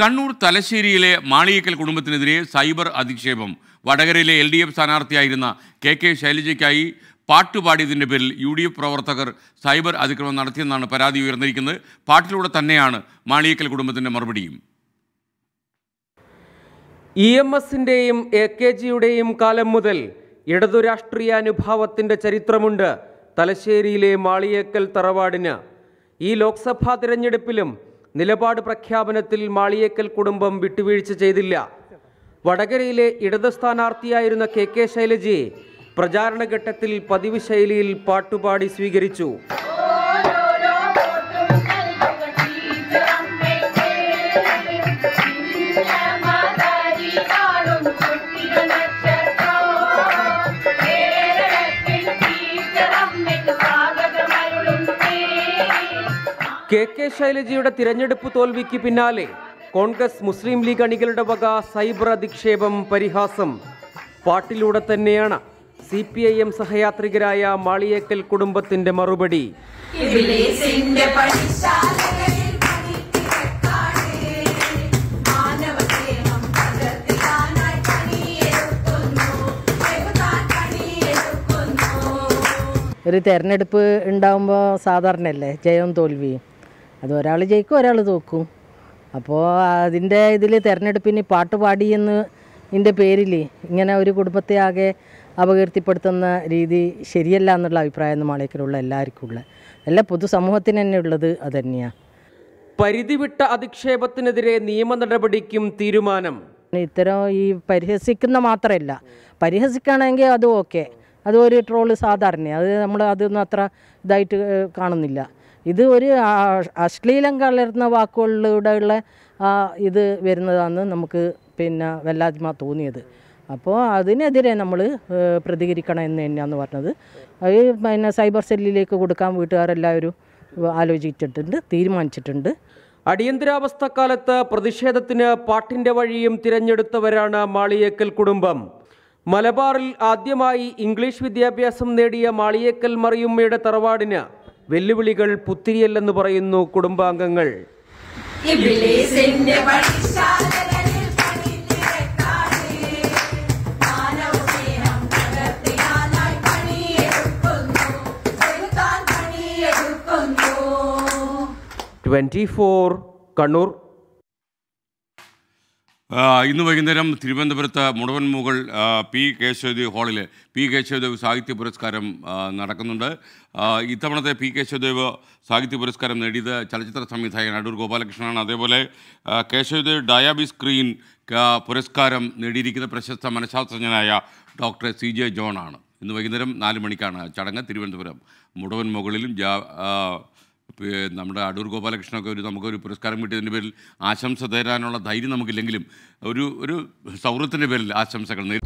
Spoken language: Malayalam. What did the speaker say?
കണ്ണൂർ തലശ്ശേരിയിലെ മാളികക്കൽ കുടുംബത്തിനെതിരെ സൈബർ അധിക്ഷേപം. വടകരയിലെ എൽ ഡി എഫ് സ്ഥാനാർത്ഥിയായിരുന്ന കെ കെ ശൈലജയ്ക്കായി പാട്ടുപാടിയതിന്റെ പേരിൽ യു ഡി എഫ് പ്രവർത്തകർ സൈബർ അതിക്രമം നടത്തിയെന്നാണ് പരാതി ഉയർന്നിരിക്കുന്നത്. പാട്ടിലൂടെ തന്നെയാണ് മാളികക്കൽ കുടുംബത്തിന്റെ മറുപടിയും. ഇ എം എസിന്റെയും എ കെ ജിയുടെയും കാലം മുതൽ ഇടതു രാഷ്ട്രീയ അനുഭാവത്തിന്റെ ചരിത്രമുണ്ട് തലശ്ശേരിയിലെ മാളിയേക്കൽ തറവാടിന്. ഈ ലോക്സഭാ തിരഞ്ഞെടുപ്പിലും നിലപാട് പ്രഖ്യാപനത്തിൽ മാളിയേക്കൽ കുടുംബം വിട്ടുവീഴ്ച ചെയ്തില്ല. വടകരയിലെ ഇടത് സ്ഥാനാർത്ഥിയായിരുന്ന കെ കെ ശൈലജയെ പ്രചാരണഘട്ടത്തിൽ പതിവ് ശൈലിയിൽ പാട്ടുപാടി സ്വീകരിച്ചു. കെ കെ ശൈലജയുടെ തിരഞ്ഞെടുപ്പ് തോൽവിക്ക് പിന്നാലെ കോൺഗ്രസ് മുസ്ലിം ലീഗ് അണികളുടെ വക സൈബർ അധിക്ഷേപം പരിഹാസം. പാട്ടിലൂടെ തന്നെയാണ് സി പി ഐ എം സഹയാത്രികരായ മാളിയേക്കൽ കുടുംബത്തിന്റെ മറുപടി. ഒരു തെരഞ്ഞെടുപ്പ് ഉണ്ടാകുമ്പോൾ സാധാരണയല്ലേ? ജയവും തോൽവിയും അത് ഒരാൾ ജയിക്കും ഒരാൾ തോക്കും. അപ്പോൾ അതിന്റെ ഇതിൽ തിരഞ്ഞെടുപ്പിന് പാട്ട് പാടി പാടിയെന്ന് ഇതിന്റെ പേരിൽ ഇങ്ങനെ ഒരു കുടുംബത്തെ ആകെ അപകീർത്തിപ്പെടുത്തുന്ന രീതി ശരിയല്ല എന്നുള്ള അഭിപ്രായം മാളിക്കലുള്ള എല്ലാവർക്കും ഉള്ള എല്ലാ പൊതുസമൂഹത്തിന് തന്നെ ഉള്ളത് അത് തന്നെയാണ് പരിധിവിട്ട അധിക്ഷേപത്തിനെതിരെ നിയമ നടപടിക്കും തീരുമാനം. ഇത്തരം ഈ പരിഹസിക്കുന്ന മാത്രമല്ല പരിഹസിക്കുകയാണെങ്കിൽ അത് ഓക്കെ. അത് ഒരു ട്രോൾ സാധാരണ അത് നമ്മൾ അതൊന്നും അത്ര ഇതായിട്ട് കാണുന്നില്ല. ഇത് ഒരു അശ്ലീലം കലർന്ന വാക്കുകളിലൂടെയുള്ള ഇത് വരുന്നതാണ് നമുക്ക് പിന്നെ വല്ലാത്മ തോന്നിയത്. അപ്പോൾ അതിനെതിരെ നമ്മൾ പ്രതികരിക്കണം എന്ന് തന്നെയാന്ന് പറഞ്ഞത്. അത് പിന്നെ സൈബർ സെല്ലിലേക്ക് കൊടുക്കാൻ വീട്ടുകാരെല്ലാവരും ആലോചിച്ചിട്ടുണ്ട് തീരുമാനിച്ചിട്ടുണ്ട്. അടിയന്തരാവസ്ഥക്കാലത്ത് പ്രതിഷേധത്തിന് പാട്ടിന്റെ വഴിയും തിരഞ്ഞെടുത്തവരാണ് മാളിയേക്കൽ കുടുംബം. മലബാറിൽ ആദ്യമായി ഇംഗ്ലീഷ് വിദ്യാഭ്യാസം നേടിയ മാളിയേക്കൽ മറിയുമ്മയുടെ തറവാടിന് വെല്ലുവിളികൾ പുത്തിരിയല്ലെന്ന് പറയുന്നു കുടുംബാംഗങ്ങൾ. ട്വന്റി ഫോർ പണിത്തിരക്കാട് ഇന്ന് വൈകുന്നേരം തിരുവനന്തപുരത്ത് മുടവൻമുകൾ പി കേശവദേവ് ഹാളിൽ പി കേശവദേവ് സാഹിത്യ പുരസ്കാരം നടക്കുന്നുണ്ട്. ഇത്തവണത്തെ പി കേശവദേവ് സാഹിത്യ പുരസ്കാരം നേടിയത് ചലച്ചിത്ര സംവിധായകൻ അടൂർ ഗോപാലകൃഷ്ണനാണ്. അതേപോലെ കേശവദേവ് ഡയാബി സ്ക്രീൻ പുരസ്കാരം നേടിയിരിക്കുന്ന പ്രശസ്ത മനഃശാസ്ത്രജ്ഞനായ ഡോക്ടർ സി ജെ ജോൺ ആണ്. ഇന്ന് വൈകുന്നേരം നാല് മണിക്കാണ് ചടങ്ങ്. തിരുവനന്തപുരം മുടവൻ മുകളിലും നമ്മുടെ അടൂർ ഗോപാലകൃഷ്ണനൊക്കെ ഒരു നമുക്കൊരു പുരസ്കാരം കിട്ടിയതിന്റെ പേരിൽ ആശംസ തരാനുള്ള ധൈര്യം നമുക്കില്ലെങ്കിലും ഒരു ഒരു സൗഹൃദത്തിന്റെ പേരിൽ ആശംസകൾ നേരി